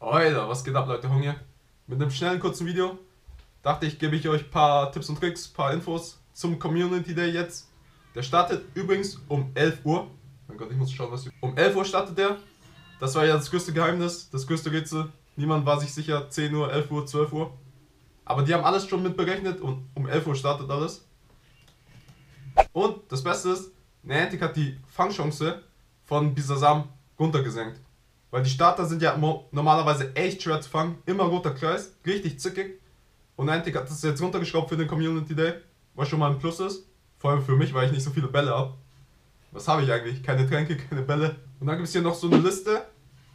Alter, was geht ab, Leute, Hunger? Mit einem schnellen, kurzen Video dachte ich, gebe ich euch ein paar Tipps und Tricks, ein paar Infos zum Community Day jetzt. Der startet übrigens um 11 Uhr. Mein Gott, ich muss schauen, was. Um 11 Uhr startet der. Das war ja das größte Geheimnis, das größte Rätsel. Niemand war sich sicher, 10 Uhr, 11 Uhr, 12 Uhr. Aber die haben alles schon mit berechnet und um 11 Uhr startet alles. Und das Beste ist, Niantic hat die Fangchance von Bisasam runtergesenkt. Weil die Starter sind ja normalerweise echt schwer zu fangen. Immer roter Kreis, richtig zickig. Und Niantic hat das jetzt runtergeschraubt für den Community Day, was schon mal ein Plus ist. Vor allem für mich, weil ich nicht so viele Bälle habe. Was habe ich eigentlich? Keine Tränke, keine Bälle. Und dann gibt es hier noch so eine Liste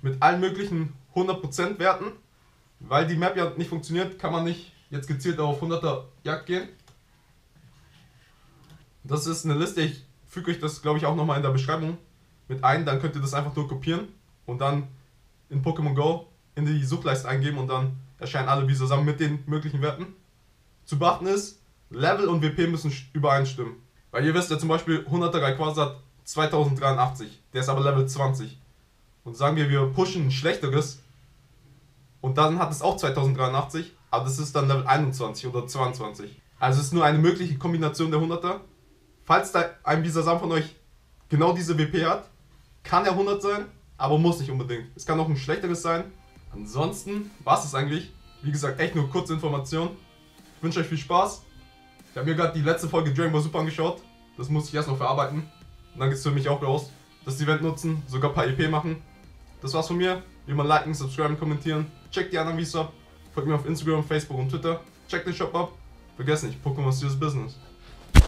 mit allen möglichen 100% Werten. Weil die Map ja nicht funktioniert, kann man nicht jetzt gezielt auf 100er Jagd gehen. Das ist eine Liste, ich füge euch das glaube ich auch nochmal in der Beschreibung mit ein, dann könnt ihr das einfach nur kopieren und dann in Pokémon Go in die Suchleiste eingeben und dann erscheinen alle wie zusammen mit den möglichen Werten. Zu beachten ist, Level und WP müssen übereinstimmen. Weil ihr wisst ja zum Beispiel 100er Rayquaza 2083, der ist aber Level 20. Und sagen wir, wir pushen ein schlechteres und dann hat es auch 2083, aber das ist dann Level 21 oder 22. Also es ist nur eine mögliche Kombination der 100er. Falls da ein Bisasam von euch genau diese WP hat, kann er 100 sein, aber muss nicht unbedingt. Es kann auch ein schlechteres sein. Ansonsten war es eigentlich. Wie gesagt, echt nur kurze Information. Ich wünsche euch viel Spaß. Ich habe mir gerade die letzte Folge Dragon Ball Super angeschaut. Das muss ich erst noch verarbeiten. Und dann geht es für mich auch raus. Das Event nutzen, sogar ein paar EP machen. Das war's von mir. Wie immer liken, subscriben, kommentieren. Checkt die anderen Videos ab. Folgt mir auf Instagram, Facebook und Twitter. Checkt den Shop ab. Vergesst nicht, Pokémon ist Business.